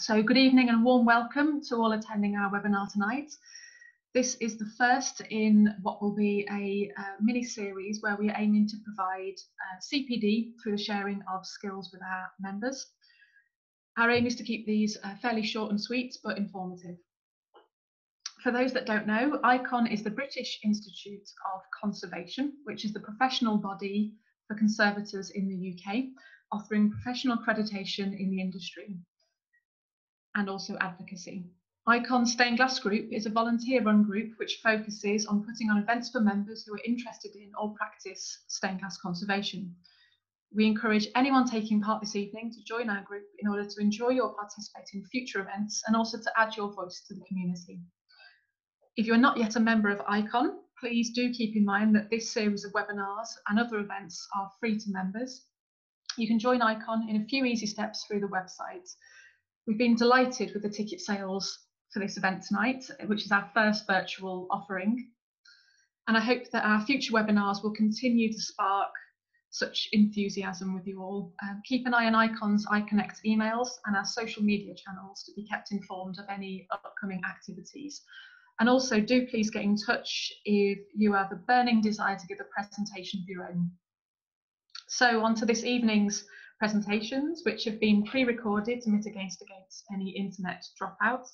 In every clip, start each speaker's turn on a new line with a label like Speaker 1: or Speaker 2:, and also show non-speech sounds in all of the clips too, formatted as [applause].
Speaker 1: So good evening and warm welcome to all attending our webinar tonight. This is the first in what will be a uh, mini series where we are aiming to provide uh, CPD through the sharing of skills with our members. Our aim is to keep these uh, fairly short and sweet but informative. For those that don't know, ICON is the British Institute of Conservation, which is the professional body for conservators in the UK, offering professional accreditation in the industry and also advocacy. ICON Stained Glass Group is a volunteer run group which focuses on putting on events for members who are interested in or practice stained glass conservation. We encourage anyone taking part this evening to join our group in order to enjoy or participate in future events and also to add your voice to the community. If you are not yet a member of ICON, please do keep in mind that this series of webinars and other events are free to members. You can join ICON in a few easy steps through the website We've been delighted with the ticket sales for this event tonight, which is our first virtual offering. And I hope that our future webinars will continue to spark such enthusiasm with you all. Um, keep an eye on ICON's iConnect emails and our social media channels to be kept informed of any upcoming activities. And also do please get in touch if you have a burning desire to give a presentation of your own. So on to this evening's presentations, which have been pre-recorded to mitigate against any internet dropouts.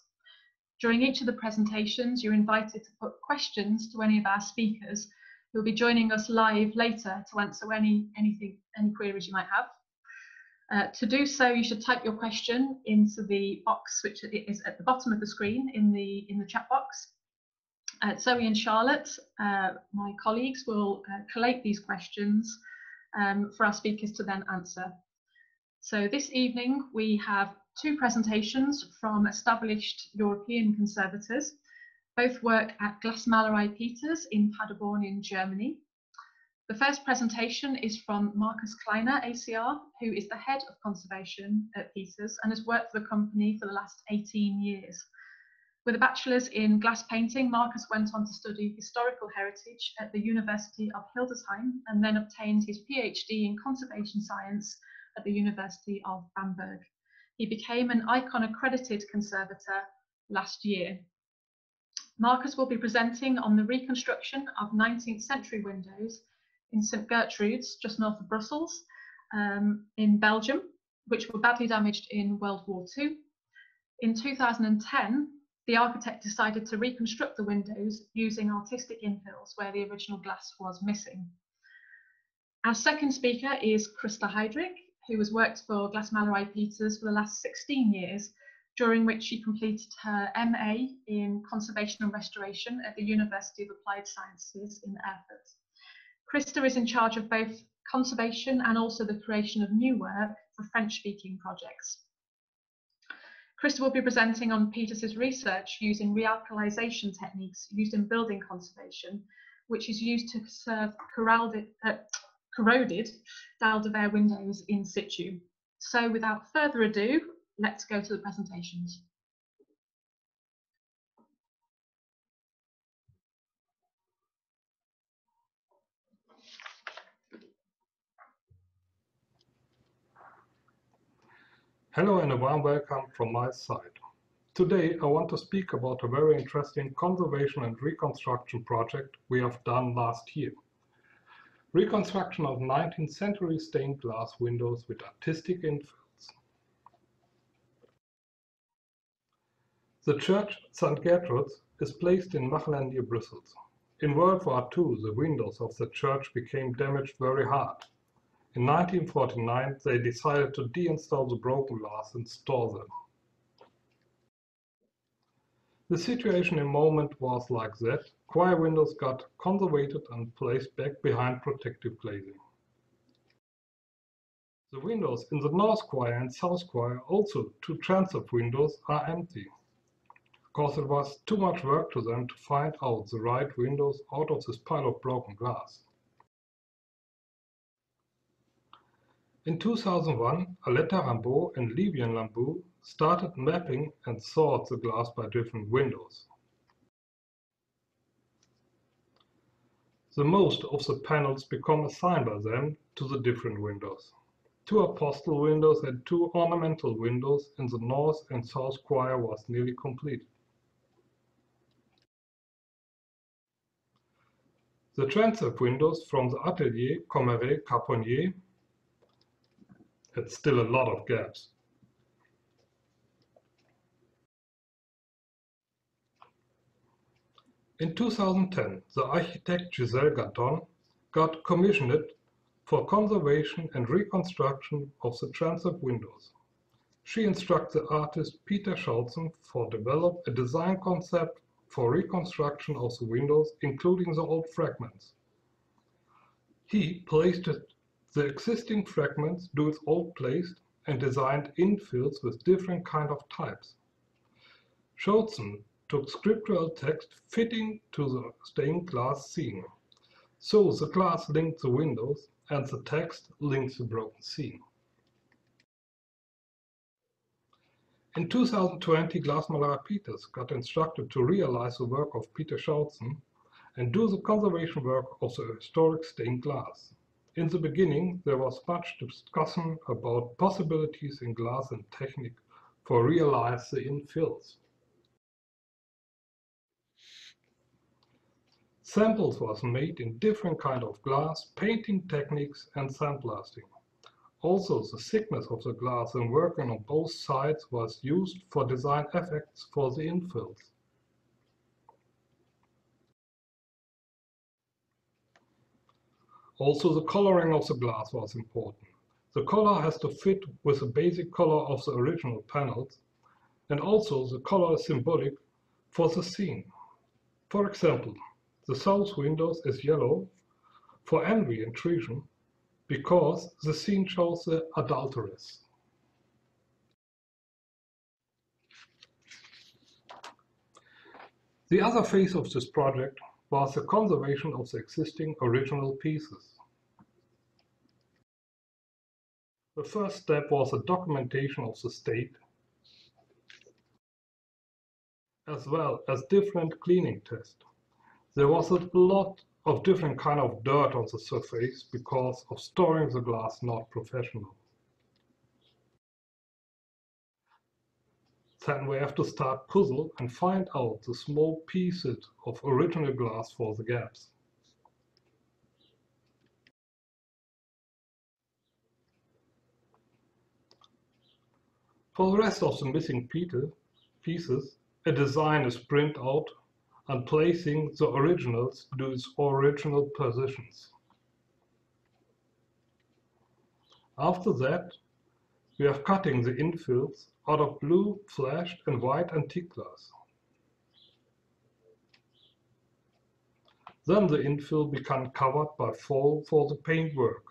Speaker 1: During each of the presentations, you're invited to put questions to any of our speakers who'll be joining us live later to answer any, anything, any queries you might have. Uh, to do so, you should type your question into the box which is at the bottom of the screen in the, in the chat box. Uh, Zoe and Charlotte, uh, my colleagues, will uh, collate these questions um, for our speakers to then answer. So this evening we have two presentations from established European conservators. Both work at Glasmalerei Peters in Paderborn in Germany. The first presentation is from Markus Kleine, ACR, who is the head of conservation at Peters and has worked for the company for the last 18 years. With a bachelor's in glass painting, Markus went on to study historical heritage at the University of Hildesheim and then obtained his PhD in conservation science at the University of Bamberg. He became an ICON accredited conservator last year. Markus will be presenting on the reconstruction of 19th century windows in St Gertrude's, just north of Brussels, um, in Belgium, which were badly damaged in World War II. In 2010, the architect decided to reconstruct the windows using artistic infills where the original glass was missing. Our second speaker is Christa Heidrich, who has worked for Glasmalerei Peters for the last 16 years, during which she completed her MA in Conservation and Restoration at the University of Applied Sciences in Erfurt. Christa is in charge of both conservation and also the creation of new work for French-speaking projects. Christa will be presenting on Peters's research using realkalization techniques used in building conservation, which is used to serve corralled, uh, corroded Dalle de Verre windows in situ. So without further ado, let's go to the presentations.
Speaker 2: Hello and a warm welcome from my side. Today I want to speak about a very interesting conservation and reconstruction project we have done last year reconstruction of 19th century stained glass windows with artistic infills. The church St. Gertrude's is placed in Machelen near Brussels. In World War II, the windows of the church became damaged very hard. In 1949, they decided to deinstall the broken glass and store them. The situation in moment was like that. Choir windows got conservated and placed back behind protective glazing. The windows in the north choir and south choir, also two transept windows, are empty, because it was too much work to them to find out the right windows out of this pile of broken glass. In 2001, Aletta Rambaud and Lilian Lambeau started mapping and sort the glass by different windows. The most of the panels become assigned by them to the different windows. two apostle windows and two ornamental windows in the north and south choir was nearly complete. The transept windows from the Atelier Commeret Caponnier had still a lot of gaps. In 2010, the architect Giselle Ganton got commissioned for conservation and reconstruction of the transept windows. She instructed the artist Peter Schulzen for develop a design concept for reconstruction of the windows, including the old fragments. He placed the existing fragments to its old place and designed infills with different kind of types. Schulzen took scriptural text fitting to the stained glass scene. So the glass linked the windows and the text links the broken scene. In 2020, Glasmalerei Peters got instructed to realize the work of Peter Schulzen and do the conservation work of the historic stained glass. In the beginning, there was much discussion about possibilities in glass and technique for realize the infills. Samples was made in different kind of glass, painting techniques and sandblasting. Also, the thickness of the glass and working on both sides was used for design effects for the infills. Also, the coloring of the glass was important. The color has to fit with the basic color of the original panels, and also the color is symbolic for the scene. For example, the south windows is yellow for envy and treason because the scene shows the adulteress. The other phase of this project was the conservation of the existing original pieces. The first step was the documentation of the state, as well as different cleaning tests. There was a lot of different kind of dirt on the surface because of storing the glass not professional. Then we have to start puzzle and find out the small pieces of original glass for the gaps. For the rest of the missing pieces, a design is printed out and placing the originals to its original positions. After that, we are cutting the infills out of blue, flashed and white antique glass. Then the infill become covered by fall for the paintwork.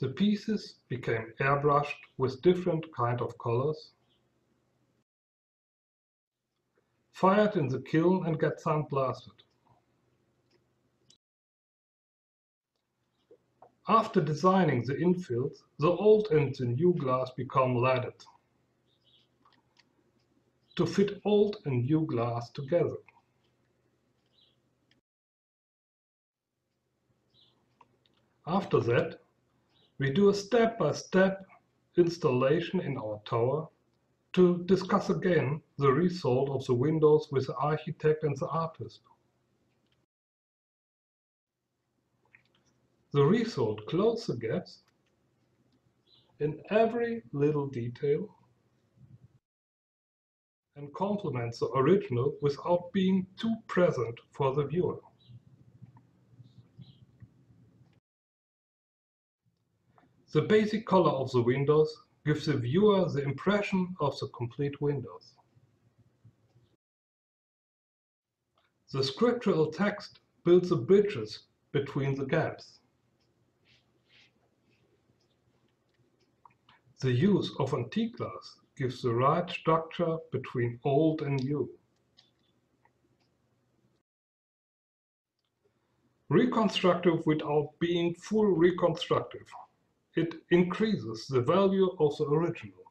Speaker 2: The pieces became airbrushed with different kind of colors fired in the kiln and get sandblasted. After designing the infills, the old and the new glass become leaded to fit old and new glass together. After that, we do a step-by-step -step installation in our tower to discuss again the result of the windows with the architect and the artist. The result closes the gaps in every little detail and complements the original without being too present for the viewer. The basic color of the windows gives the viewer the impression of the complete windows. The scriptural text builds the bridges between the gaps. The use of antique glass gives the right structure between old and new. Reconstructive without being full reconstructive it increases the value of the original.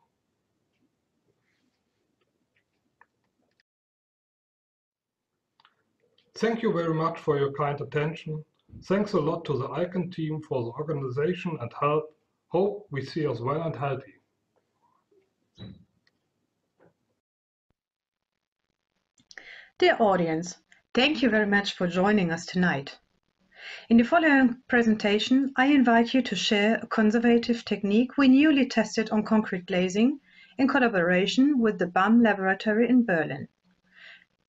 Speaker 2: Thank you very much for your kind attention. Thanks a lot to the ICON team for the organization and help. Hope we see us well and healthy.
Speaker 3: Dear audience, thank you very much for joining us tonight. In the following presentation, I invite you to share a conservative technique we newly tested on concrete glazing in collaboration with the BAM laboratory in Berlin.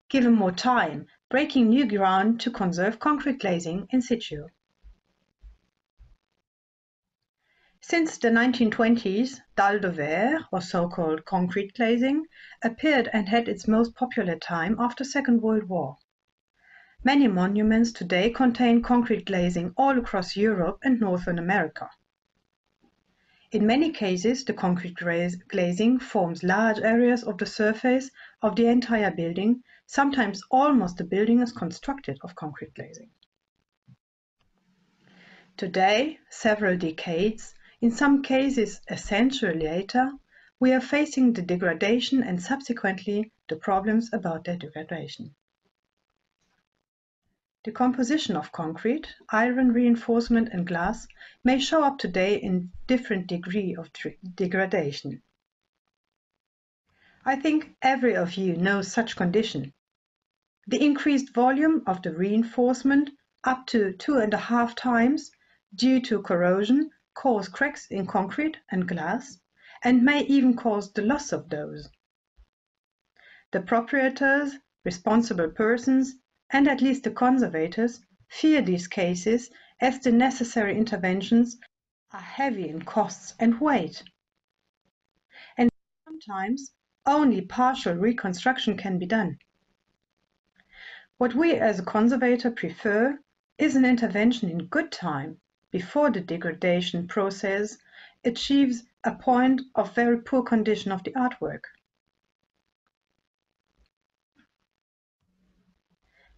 Speaker 3: Given more time, breaking new ground to conserve concrete glazing in situ. Since the 1920s, dalle de verre, or so-called concrete glazing, appeared and had its most popular time after Second World War. Many monuments today contain concrete glazing all across Europe and Northern America. In many cases, the concrete glazing forms large areas of the surface of the entire building, sometimes almost the building is constructed of concrete glazing. Today, several decades, in some cases a century later, we are facing the degradation and subsequently the problems about their degradation. The composition of concrete, iron reinforcement and glass may show up today in different degree of degradation. I think every of you knows such condition. The increased volume of the reinforcement up to two and a half times due to corrosion cause cracks in concrete and glass and may even cause the loss of those. The proprietors, responsible persons and at least the conservators, fear these cases as the necessary interventions are heavy in costs and weight. And sometimes only partial reconstruction can be done. What we as a conservator prefer is an intervention in good time before the degradation process achieves a point of very poor condition of the artwork.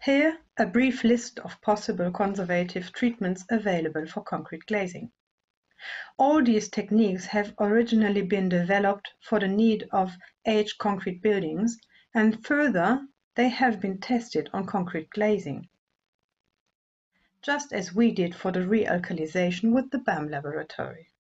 Speaker 3: Here, a brief list of possible conservative treatments available for concrete glazing. All these techniques have originally been developed for the need of aged concrete buildings, and further, they have been tested on concrete glazing, just as we did for the realkalization with the BAM laboratory.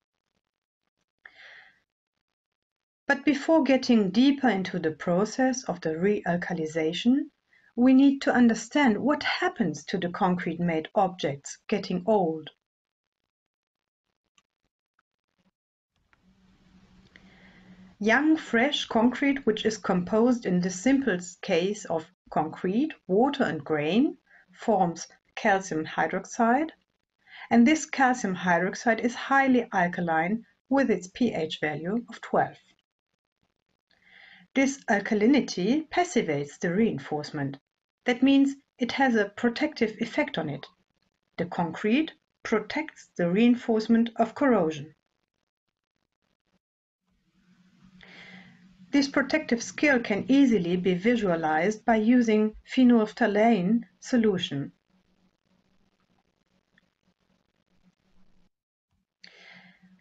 Speaker 3: But before getting deeper into the process of the realkalization, we need to understand what happens to the concrete-made objects getting old. Young, fresh concrete, which is composed in the simplest case of concrete, water and grain, forms calcium hydroxide, and this calcium hydroxide is highly alkaline with its pH value of 12. This alkalinity passivates the reinforcement that means it has a protective effect on it. The concrete protects the reinforcement of corrosion. This protective skill can easily be visualized by using phenolphthalein solution.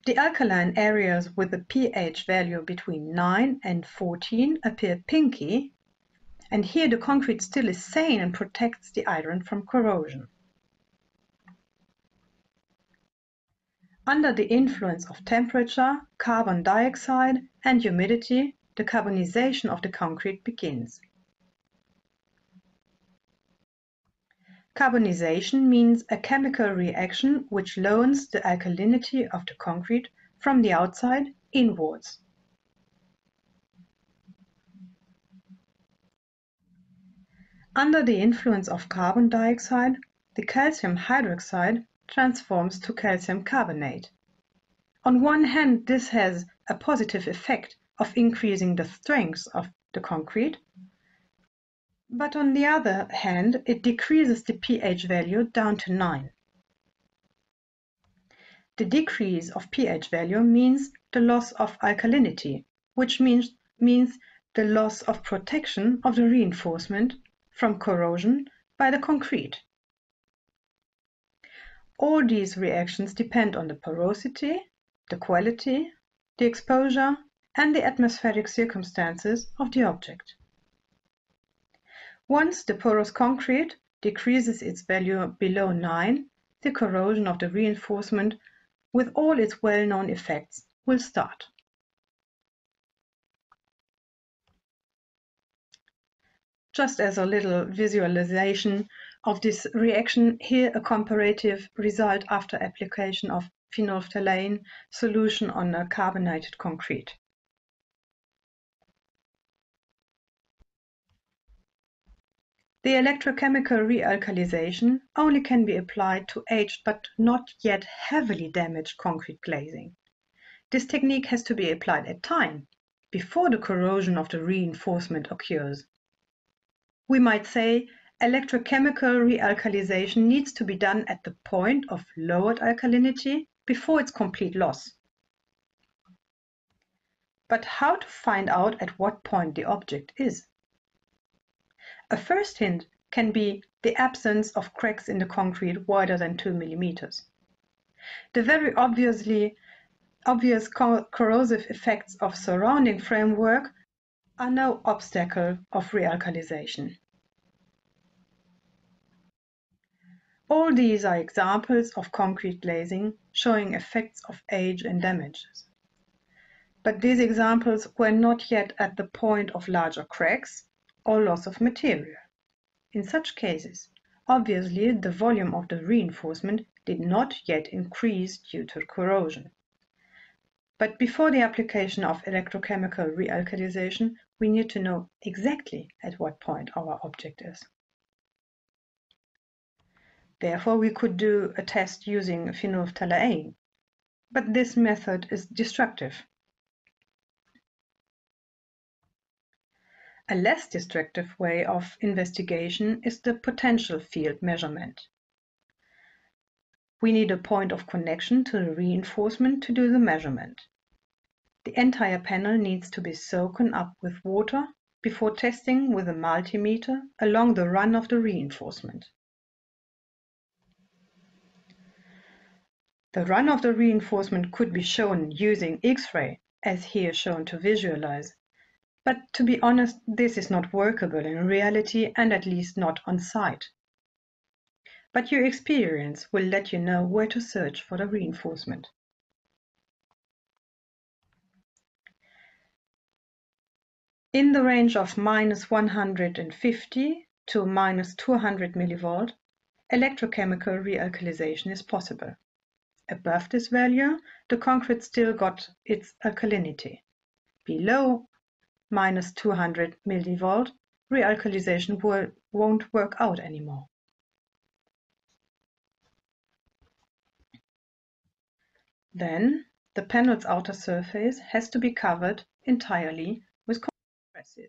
Speaker 3: The alkaline areas with a pH value between 9 and 14 appear pinky and here the concrete still is sane and protects the iron from corrosion. Under the influence of temperature, carbon dioxide and humidity, the carbonization of the concrete begins. Carbonization means a chemical reaction which lowers the alkalinity of the concrete from the outside inwards. Under the influence of carbon dioxide, the calcium hydroxide transforms to calcium carbonate. On one hand, this has a positive effect of increasing the strength of the concrete, but on the other hand, it decreases the pH value down to 9. The decrease of pH value means the loss of alkalinity, which means, means the loss of protection of the reinforcement from corrosion by the concrete. All these reactions depend on the porosity, the quality, the exposure, and the atmospheric circumstances of the object. Once the porous concrete decreases its value below 9, the corrosion of the reinforcement with all its well-known effects will start. Just as a little visualization of this reaction, here a comparative result after application of phenolphthalein solution on a carbonated concrete. The electrochemical realkalization only can be applied to aged but not yet heavily damaged concrete glazing. This technique has to be applied at time, before the corrosion of the reinforcement occurs. We might say electrochemical realkalization needs to be done at the point of lowered alkalinity before its complete loss. But how to find out at what point the object is? A first hint can be the absence of cracks in the concrete wider than 2 millimeters. The very obviously obvious corrosive effects of surrounding framework are no obstacle of realkalization. All these are examples of concrete glazing showing effects of age and damages. But these examples were not yet at the point of larger cracks or loss of material. In such cases, obviously the volume of the reinforcement did not yet increase due to corrosion. But before the application of electrochemical realkalization, we need to know exactly at what point our object is. Therefore, we could do a test using phenolphthalein, but this method is destructive. A less destructive way of investigation is the potential field measurement. We need a point of connection to the reinforcement to do the measurement. The entire panel needs to be soaken up with water before testing with a multimeter along the run of the reinforcement. The run of the reinforcement could be shown using X-ray, as here shown to visualize. But to be honest, this is not workable in reality and at least not on site but your experience will let you know where to search for the reinforcement. In the range of minus 150 to minus 200 millivolt, electrochemical realkalization is possible. Above this value, the concrete still got its alkalinity. Below minus 200 millivolt, realkalization will, won't work out anymore. Then the panel's outer surface has to be covered entirely A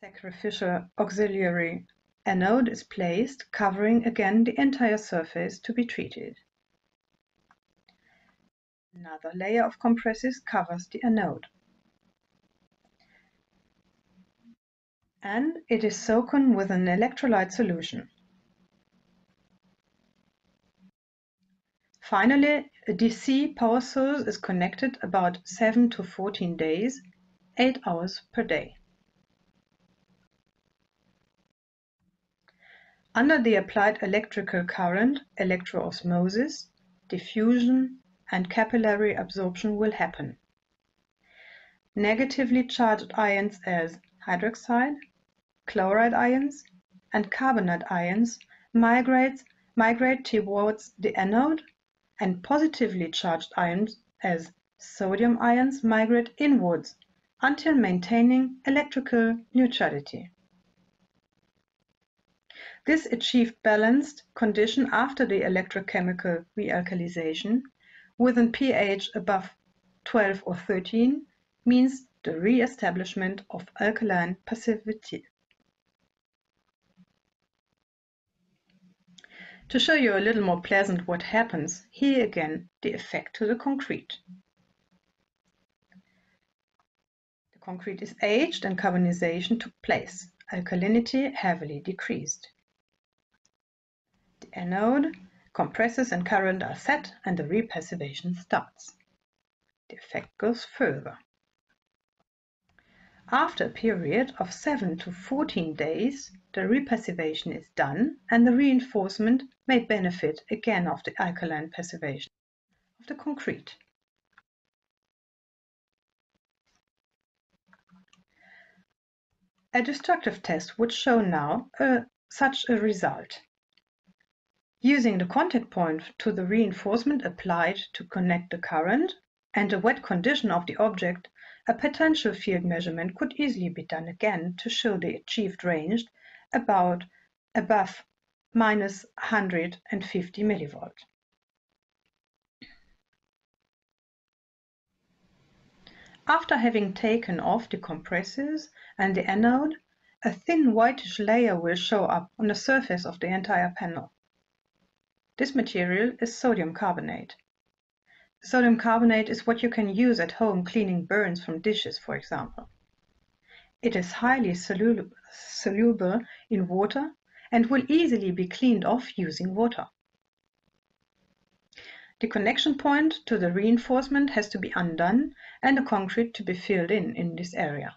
Speaker 3: sacrificial auxiliary anode is placed, covering again the entire surface to be treated. Another layer of compresses covers the anode. And it is soaken with an electrolyte solution. Finally, a DC power source is connected about 7 to 14 days, 8 hours per day. Under the applied electrical current, electroosmosis, diffusion, and capillary absorption will happen. Negatively charged ions as hydroxide, chloride ions, and carbonate ions migrate, migrate towards the anode and positively charged ions as sodium ions migrate inwards until maintaining electrical neutrality. This achieved balanced condition after the electrochemical realkalization with an pH above 12 or 13 means the re-establishment of alkaline passivity. To show you a little more pleasant what happens, here again the effect to the concrete. The concrete is aged and carbonization took place. Alkalinity heavily decreased. The anode compresses and current are set and the repassivation starts. The effect goes further. After a period of 7 to 14 days, the repassivation is done and the reinforcement may benefit again of the alkaline passivation of the concrete. A destructive test would show now uh, such a result. Using the contact point to the reinforcement applied to connect the current and the wet condition of the object, a potential field measurement could easily be done again to show the achieved range about above minus 150 millivolt. After having taken off the compressors and the anode, a thin whitish layer will show up on the surface of the entire panel. This material is sodium carbonate. Sodium carbonate is what you can use at home cleaning burns from dishes, for example. It is highly soluble, soluble in water and will easily be cleaned off using water. The connection point to the reinforcement has to be undone and the concrete to be filled in in this area.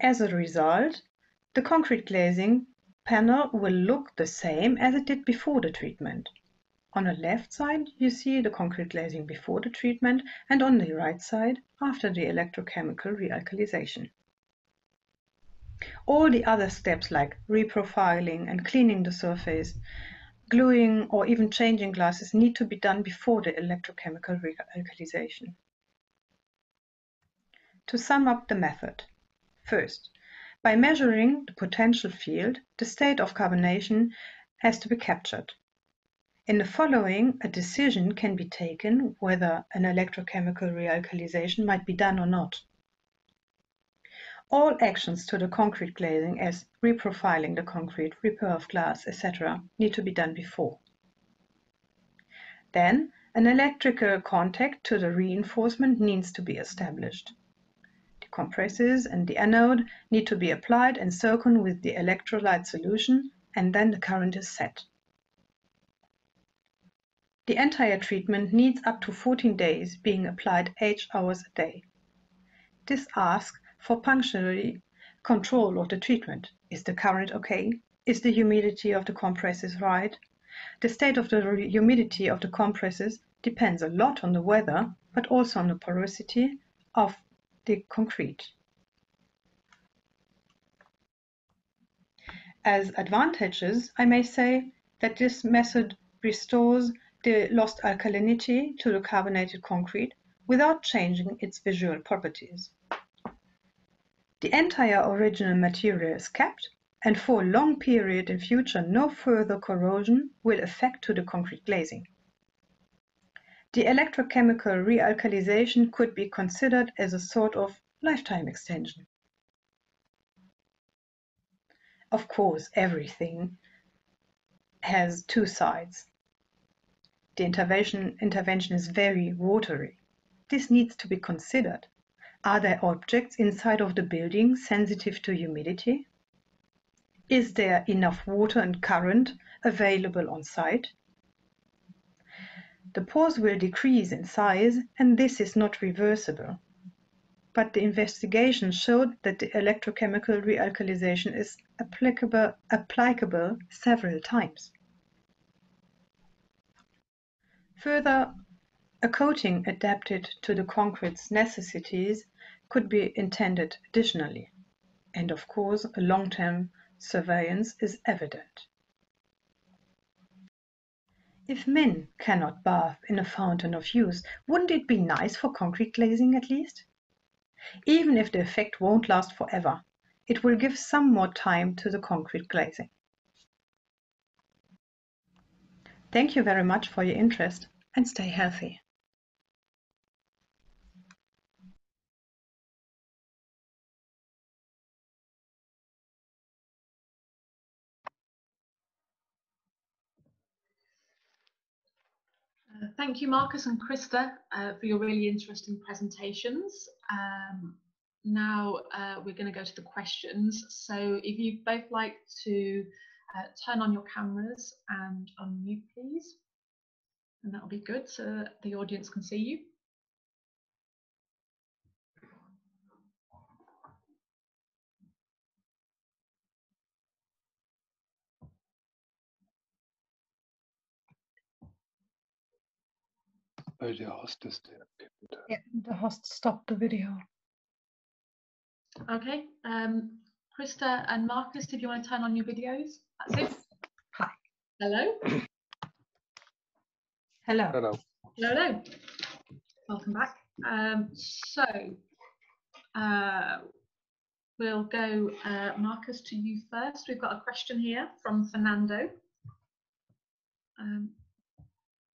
Speaker 3: As a result, the concrete glazing panel will look the same as it did before the treatment. On the left side, you see the concrete glazing before the treatment, and on the right side, after the electrochemical realkalization. All the other steps like reprofiling and cleaning the surface, gluing or even changing glasses need to be done before the electrochemical realkalization. To sum up the method, first, by measuring the potential field, the state of carbonation has to be captured. In the following, a decision can be taken whether an electrochemical realkalization might be done or not. All actions to the concrete glazing as reprofiling the concrete, repair of glass, etc. need to be done before. Then, an electrical contact to the reinforcement needs to be established The compressors and the anode need to be applied and soaken with the electrolyte solution and then the current is set. The entire treatment needs up to 14 days being applied 8 hours a day. This asks for punctually control of the treatment. Is the current okay? Is the humidity of the compresses right? The state of the humidity of the compresses depends a lot on the weather, but also on the porosity of the concrete. As advantages, I may say that this method restores the lost alkalinity to the carbonated concrete without changing its visual properties. The entire original material is kept and for a long period in future no further corrosion will affect to the concrete glazing. The electrochemical realkalization could be considered as a sort of lifetime extension. Of course, everything has two sides. The intervention, intervention is very watery. This needs to be considered. Are there objects inside of the building sensitive to humidity? Is there enough water and current available on site? The pores will decrease in size and this is not reversible. But the investigation showed that the electrochemical realkalization is applicable, applicable several times. Further, a coating adapted to the concrete's necessities could be intended additionally. And of course, a long-term surveillance is evident. If men cannot bath in a fountain of youth, wouldn't it be nice for concrete glazing at least? Even if the effect won't last forever, it will give some more time to the concrete glazing. Thank you very much for your interest and stay healthy.
Speaker 1: Uh, thank you, Markus and Christa, uh, for your really interesting presentations. Um, now uh, we're going to go to the questions. So if you'd both like to uh, turn on your cameras and unmute, please. And that'll be good so the audience can see you.
Speaker 2: Oh, the host is there.
Speaker 3: Yeah, the host stopped the video.
Speaker 1: Okay, um, Christa and Markus, if you want to turn on your videos, that's it.
Speaker 3: Hi.
Speaker 1: Hello.
Speaker 3: Hello.
Speaker 2: Hello.
Speaker 1: Hello. Welcome back. Um, so uh, we'll go, uh, Markus, to you first. We've got a question here from Fernando. Um,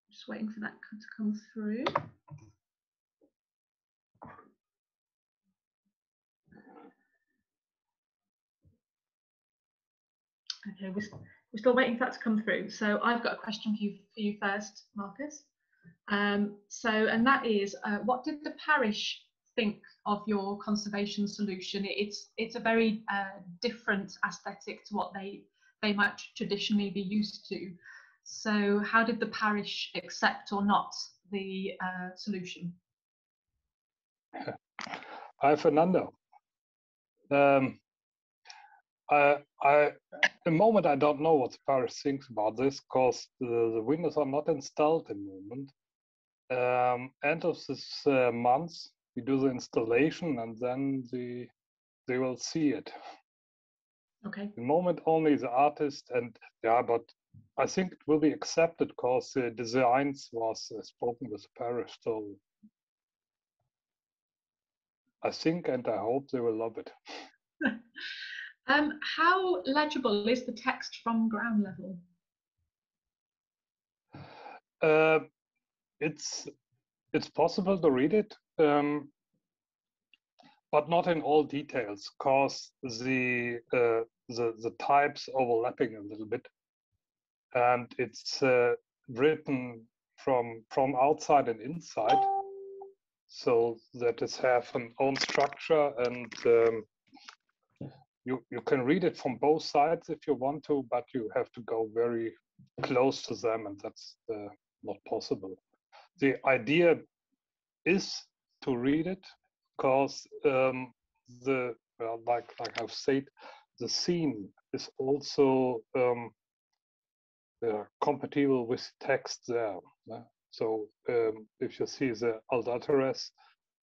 Speaker 1: just waiting for that to come through. Okay, we're, still waiting for that to come through. So I've got a question for you, for you first, Markus. Um, so, and that is, uh, what did the parish think of your conservation solution? It's it's a very uh, different aesthetic to what they they might traditionally be used to. So, how did the parish accept or not the uh, solution?
Speaker 2: Hi, Fernando. Um, I, I, at the moment, I don't know what the parish thinks about this because the, the windows are not installed at the moment. Um, end of this uh, month, we do the installation and then the, they will see it.
Speaker 1: Okay.
Speaker 2: At the moment, only the artist and yeah, but I think it will be accepted because the designs was uh, spoken with the parish. So I think and I hope they will love it. [laughs]
Speaker 1: um, how legible is the text from ground level?
Speaker 2: Uh, it's it's possible to read it, um, but not in all details, cause the uh, the the types overlapping a little bit, and it's uh, written from from outside and inside, so that it have an own structure and. Um, you, you can read it from both sides if you want to, but you have to go very close to them, and that's uh, not possible the idea is to read it because um, the well, like like I've said, the scene is also um, uh, compatible with text there. Uh, so um, if you see the adulteress,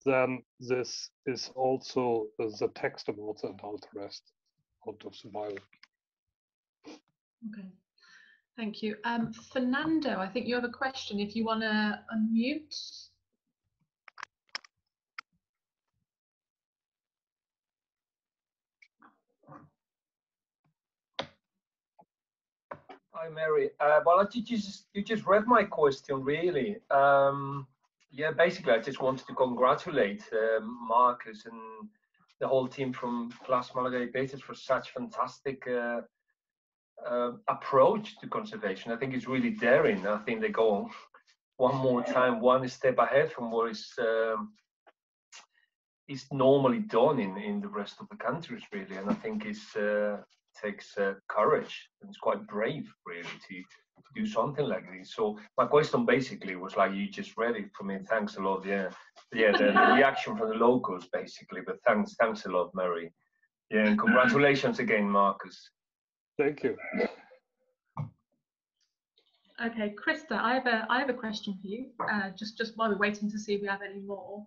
Speaker 2: then this is also uh, the text about the adulteress out of the Bible.
Speaker 1: Okay. Thank you. Um, Fernando, I think you have a question. If you want to unmute.
Speaker 4: Hi, Mary. Uh, well, you just you just read my question, really. Um, yeah, basically, I just wanted to congratulate um, Markus and the whole team from Glasmalerei Peters for such fantastic uh, uh, approach to conservation. I think it's really daring. I think they go one more time, one step ahead from what is um, is normally done in in the rest of the countries, really. And I think it uh, takes uh, courage and it's quite brave, really, to do something like this. So my question basically was like you just read it for me. Thanks a lot. Yeah, yeah. The, the [laughs] reaction from the locals, basically. But thanks, thanks a lot, Mary. Yeah, and congratulations again, Markus.
Speaker 2: Thank you.
Speaker 1: Okay, Christa, I have a I have a question for you. Uh, just just while we're waiting to see if we have any more.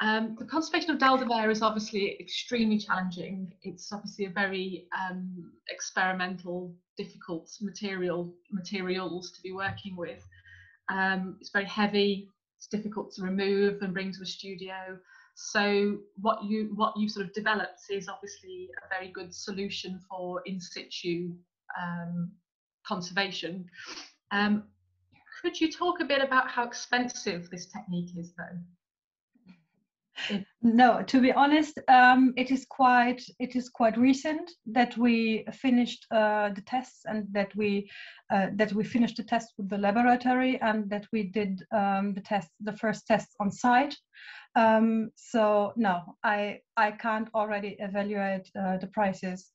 Speaker 1: Um, the conservation of Dalle de Verre is obviously extremely challenging. It's obviously a very um, experimental, difficult material materials to be working with. Um, it's very heavy. It's difficult to remove and bring to a studio. So what you what you've sort of developed is obviously a very good solution for in situ um, conservation. Um, could you talk a bit about how expensive this technique is, though?
Speaker 3: No, to be honest, um, it is quite it is quite recent that we finished uh, the tests and that we uh, that we finished the test with the laboratory and that we did um, the test the first tests on site. Um, so no, I I can't already evaluate uh, the prices.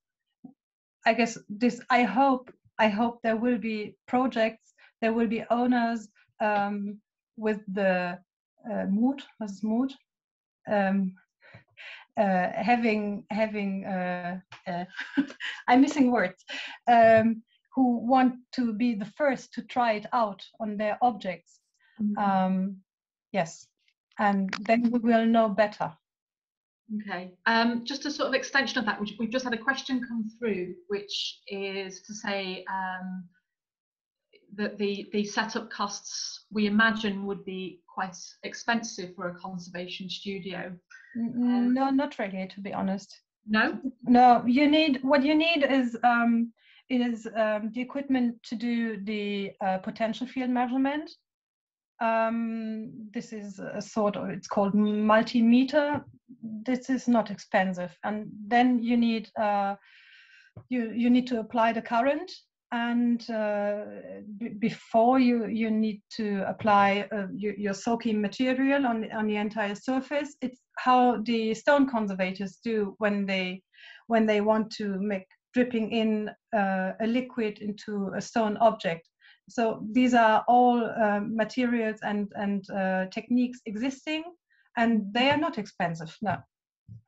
Speaker 3: I guess this I hope I hope there will be projects, there will be owners
Speaker 5: um, with the uh, mood, was mood? Um, uh, having having uh, uh, [laughs] I'm missing words um, who want to be the first to try it out on their objects. Mm -hmm. um, yes, and then we will know better.
Speaker 1: Okay, um, just a sort of extension of that, which we've just had a question come through, which is to say um, that the, the setup costs we imagine would be quite expensive for a conservation studio.
Speaker 5: Um, no, not really, to be honest.
Speaker 1: No.
Speaker 5: No, you need what you need is um, is um, the equipment to do the uh, potential field measurement. Um, this is a sort of it's called multimeter this is not expensive and then you need uh, you you need to apply the current and uh, before you you need to apply uh, your, your, soaking material on the, on the entire surface it's how the stone conservators do when they when they want to make dripping in uh, a liquid into a stone object. So these are all uh, materials and and uh, techniques existing and they are not expensive no.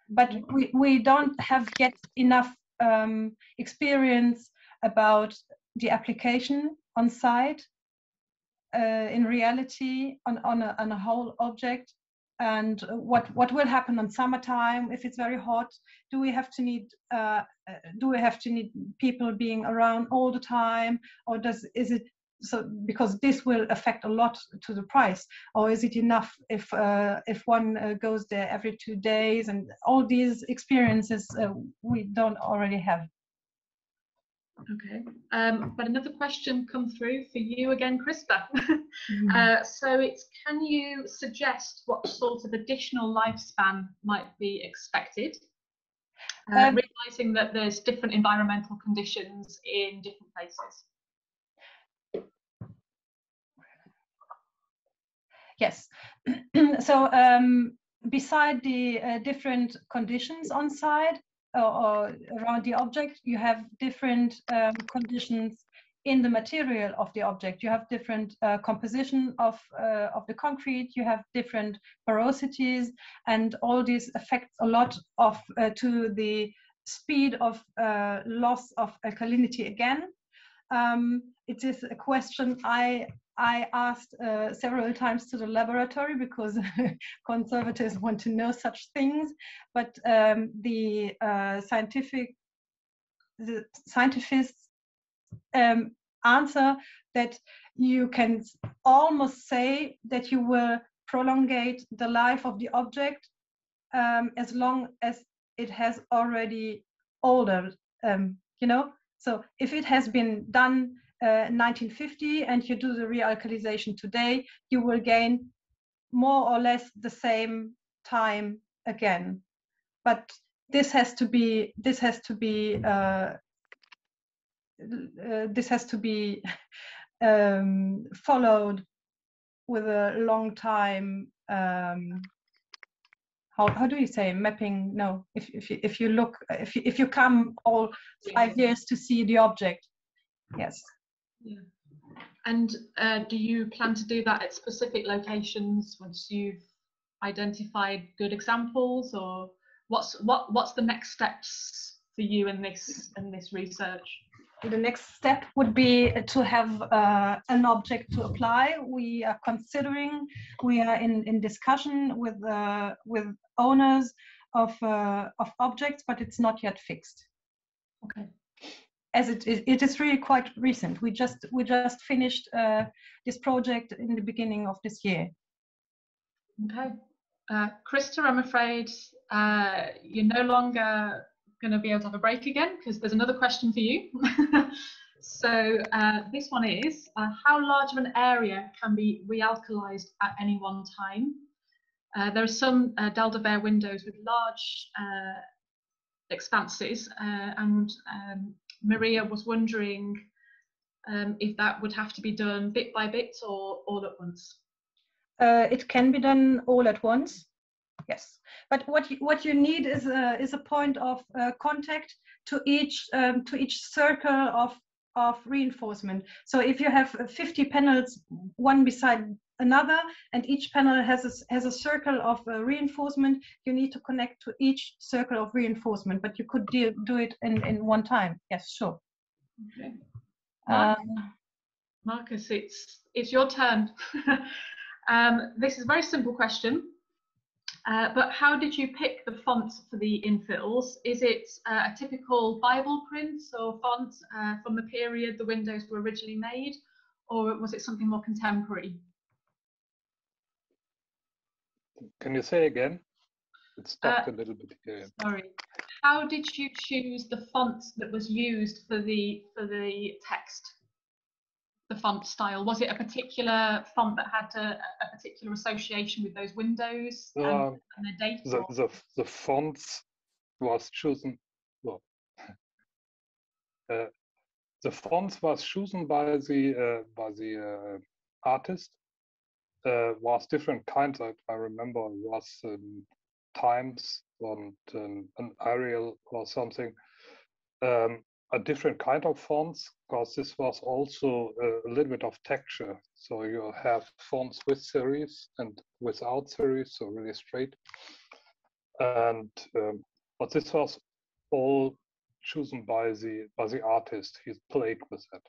Speaker 5: But we, we don't have yet enough um, experience about the application on site uh, in reality on, on, a, on a whole object and what what will happen on summertime if it's very hot? Do we have to need uh, do we have to need people being around all the time or does is it so because this will affect a lot to the price or is it enough if uh, if one uh, goes there every two days and all these experiences uh, we don't already have
Speaker 1: okay um, but another question come through for you again Christa [laughs] mm-hmm. so it's can you suggest what sort of additional lifespan might be expected uh, um, realizing that there's different environmental conditions in different places
Speaker 5: Yes. [clears throat] so um, beside the uh, different conditions on site or, around the object, you have different um, conditions in the material of the object. You have different uh, composition of, uh, of the concrete, you have different porosities, and all this affects a lot of uh, to the speed of uh, loss of alkalinity again. Um, it is a question I I asked uh, several times to the laboratory because [laughs] conservators want to know such things, but um, the uh, scientific the scientists um, answer that you can almost say that you will prolongate the life of the object um, as long as it has already older, um, you know. So if it has been done 1950 uh, and you do the realkalization today, you will gain more or less the same time again. But this has to be this has to be uh, uh, this has to be [laughs] um, followed with a long time um, how, how do you say mapping? No if, if, you, if you look if you, if you come all five years to see the object. Yes
Speaker 1: yeah. And uh, do you plan to do that at specific locations once you've identified good examples, or what's what what's the next steps for you in this in this research?
Speaker 5: The next step would be to have uh, an object to apply. We are considering, we are in, in discussion with uh, with owners of uh, of objects, but it's not yet fixed.
Speaker 1: Okay
Speaker 5: as it is, it is really quite recent. We just we just finished uh, this project in the beginning of this year.
Speaker 1: Okay, uh, Christa, I'm afraid uh, you're no longer going to be able to have a break again because there's another question for you. [laughs] so uh, this one is, uh, how large of an area can be realkalized at any one time? Uh, there are some uh, Delta windows with large expanses and um, Maria was wondering um, if that would have to be done bit by bit or all at once.
Speaker 5: Uh, it can be done all at once. Yes, but what you, what you need is a is a point of uh, contact to each um, to each circle of of reinforcement. So if you have 50 panels, one beside another, and each panel has a, has a circle of uh, reinforcement, you need to connect to each circle of reinforcement, but you could do, do it in, in one time. Yes, sure.
Speaker 1: Okay.
Speaker 5: Um,
Speaker 1: Markus, it's it's your turn. [laughs] um, this is a very simple question. Uh, but how did you pick the fonts for the infills? Is it uh, a typical Bible print or font uh, from the period the windows were originally made, or was it something more contemporary?
Speaker 2: Can you say again? It stopped a little bit here.
Speaker 1: Sorry. How did you choose the font that was used for the for the text? the font style? Was it a particular font that had a, a particular association with those windows and,
Speaker 2: Uh,
Speaker 1: and the date?
Speaker 2: the, the, the fonts was chosen, well, [laughs] uh, the fonts was chosen by the, uh, by the uh, artist, uh, was different kinds, I, I remember was um, Times and um, an Arial or something. Um, a different kind of fonts because this was also a, little bit of texture. So you have fonts with serifs and without serifs, so really straight. And um, but this was all chosen by the by the artist. He played with it.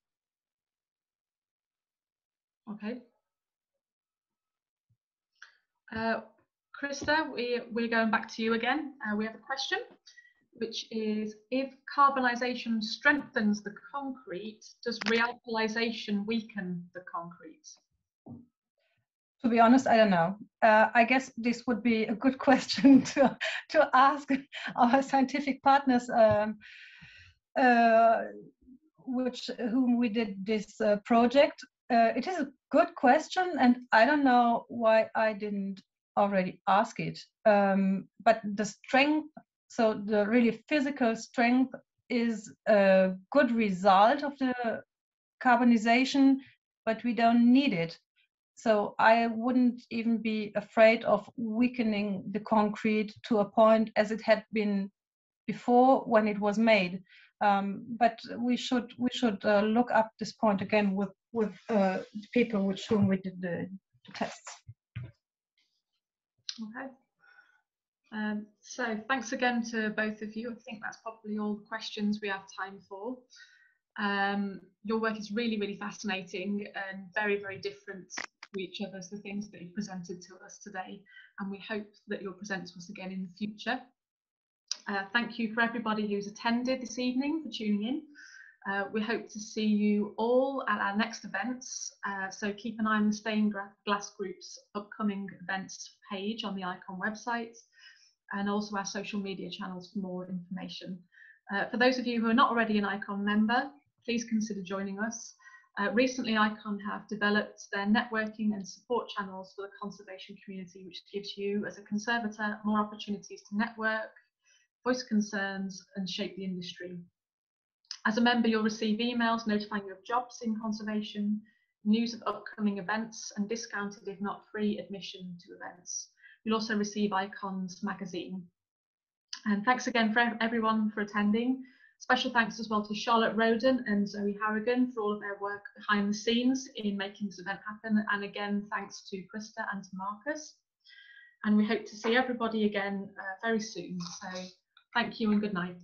Speaker 1: Okay. Uh, Christa, we, we're going back to you again. Uh, we have a question, which is, if carbonisation strengthens the concrete, does realkalization weaken the concrete?
Speaker 5: to be honest, I don't know. Uh, I guess this would be a good [laughs] question to to ask our scientific partners, um, uh, which whom we did this uh, project. Uh, it is a good question, and I don't know why I didn't already ask it. Um, but the strength, so the really physical strength, is a good result of the carbonization, but we don't need it. So I wouldn't even be afraid of weakening the concrete to a point as it had been before when it was made. Um, but we should we should uh, look up this point again with with uh, people with whom we did the, the tests.
Speaker 1: Okay. Um, so thanks again to both of you. I think that's probably all the questions we have time for. Um, your work is really, really fascinating and very, very different to each other, the things that you've presented to us today. And we hope that you'll present to us again in the future. Uh, thank you for everybody who's attended this evening for tuning in. Uh, we hope to see you all at our next events. Uh, so keep an eye on the Stained Glass Group's upcoming events page on the ICON website and also our social media channels for more information. Uh, for those of you who are not already an ICON member, please consider joining us. Uh, recently, ICON have developed their networking and support channels for the conservation community, which gives you, as a conservator, more opportunities to network, voice concerns, and shape the industry. As a member, you'll receive emails notifying you of jobs in conservation, news of upcoming events, and discounted, if not free, admission to events. You'll also receive ICON's magazine. And thanks again for everyone for attending. Special thanks as well to Charlotte Roden and Zoe Harrigan for all of their work behind the scenes in making this event happen. And again, thanks to Christa and to Markus. And we hope to see everybody again uh, very soon. So thank you and good night.